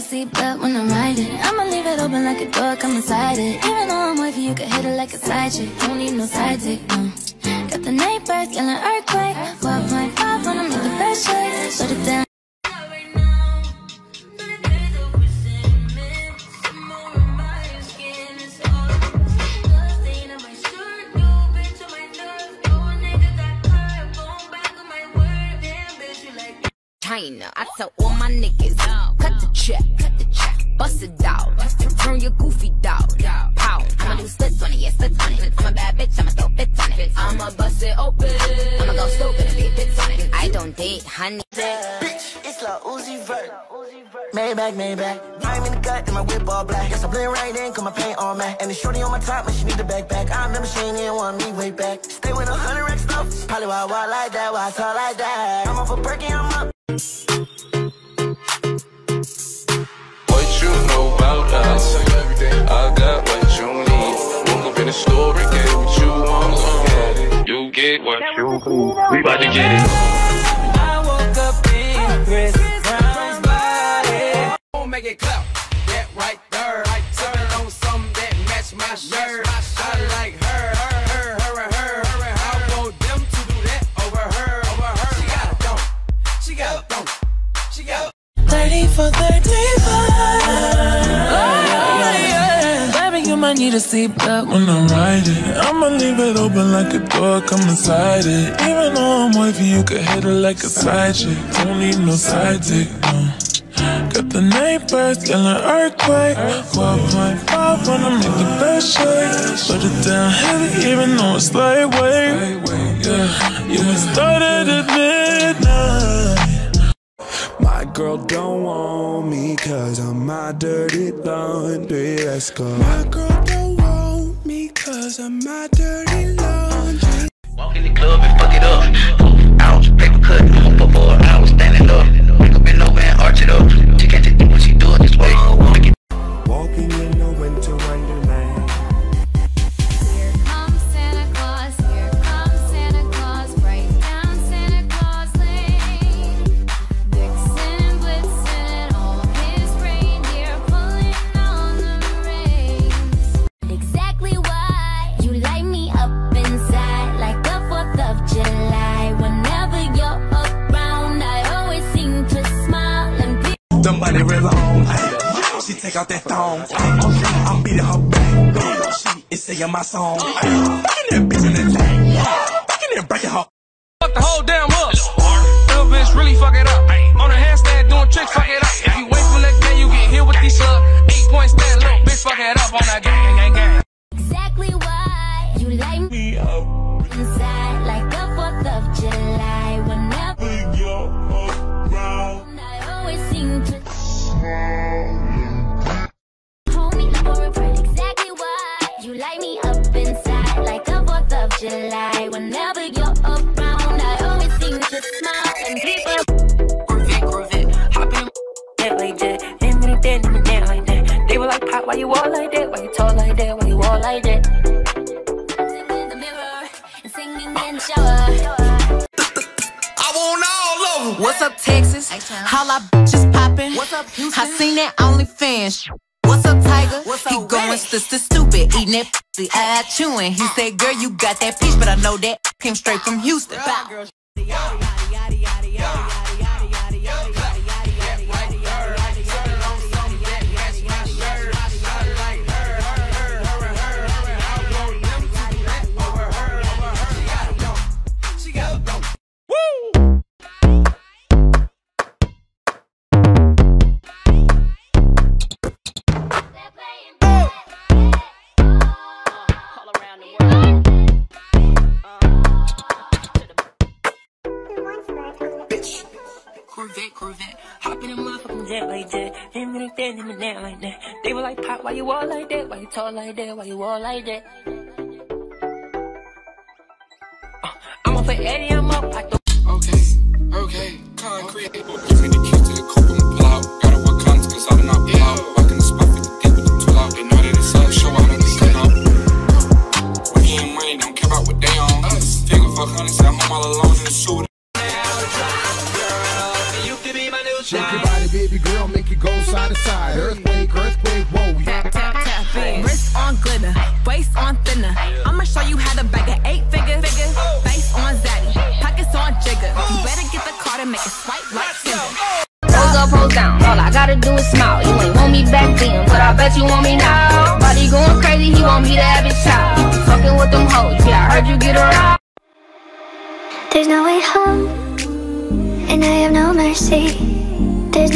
seatbelt when I'm riding. I'ma leave it open like a door, come inside it. Even though I'm wifey, you can hit it like a side chick. Don't need no side dick, no. Got the neighbors yelling earthquake. 12.5 when I I tell all my niggas, cut the check, cut the check, bust it out, turn your goofy dog, pow. I'ma do splits on it, yeah, splits on it. I'm a bad bitch, I'ma throw fits on it. I'ma bust it open, I'ma go stupid and be fits on it. I don't date honey. Bitch, it's like Uzi Vert. Maybach, Maybach. I'm in the gut and my whip all black. Guess I blend right in, cause my paint all matte. And the shorty on my top, but she need the backpack. I remember she ain't want me way back. Stay with a hundred racks stuff. Probably why I walk like that, why I talk like that. I'm off a perky, I'm. What you know about us? I got what you need. Woke up in the store and get what you want. You get what you need. We about to get it. She got a 30 for 35. Baby, you might need a seatbelt when I'm riding. I'ma leave it open like a door, come inside it. Even though I'm wifey, you can hit it like a side chick. Don't need no side dick, no. Got the neighbors yelling earthquake. 12.5 when I make the best shake. Put it down heavy, even though it's lightweight. Yeah, you started. My girl don't want me cause I'm my dirty laundry. Let's go. My girl don't want me cause I'm my dirty laundry. Walk in the club and fuck it up. Ounce, paper cut, home for Somebody really on. Ay, She take out that thong. I'm beating her back. Oh. She is singing my song. Ay, Fucking that bitch in the tank. Fucking that breaking her. Fuck the whole damn up. Little bitch really fuck it up. Like that? In the mirror and singing in the shower. I want all of them. What's up, Texas? Holla, bitches poppin'. What's up, Houston? I seen that OnlyFans. What's up, Tyga? What's up, he going sister stupid, eating that pussy, eye chewing. He said, "Girl, you got that peach, but I know that came straight from Houston." Bow. Corvette, Corvette, hop in a motherfucking jet like that, and then that, and that like that. They were like, Pop, why you all like that? Why you talk like that? Why you all like that? Uh, I'm off of Eddie, I'm up. I thought. Okay, okay, concrete. Shake your body, baby girl, make it go side side to side. Earthquake, earthquake, whoa. Tap, tap, tap in. Wrist on glitter, waist on thinner. I'ma show you how to bag an eight figure. figure. Face on zaddy, pockets on jigger. You better get the card and make it swipe like Tinder. Pose up, pose down. All I gotta do is smile. You ain't want me back then, but I bet you want me now. Body going crazy, he want me to have his child. You fucking with them hoes, yeah, I heard you get around. There's no way home, and I have no mercy.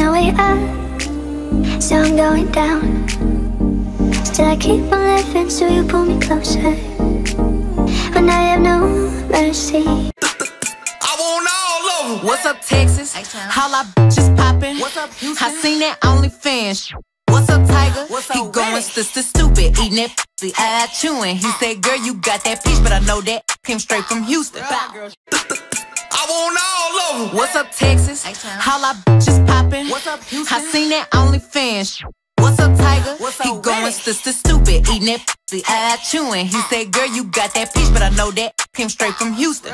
There's no way up, so I'm going down. Still, I keep on living, so you pull me closer. When I have no mercy. I want all of them. What's up, Texas? How I bitches poppin'? What's up, Houston? I seen that OnlyFans. What's up, Tyga? What's up, he going sister stupid, eating that pussy, eye chewing. He said, "Girl, you got that peach, but I know that came straight from Houston." I want all of them. What's up, Texas? How I bitches poppin'? What's up, Houston? I seen that OnlyFans. What's up, Tyga? What's he going sister stupid, eating that pussy, eye chewing. He said, "Girl, you got that peach, but I know that came straight from Houston."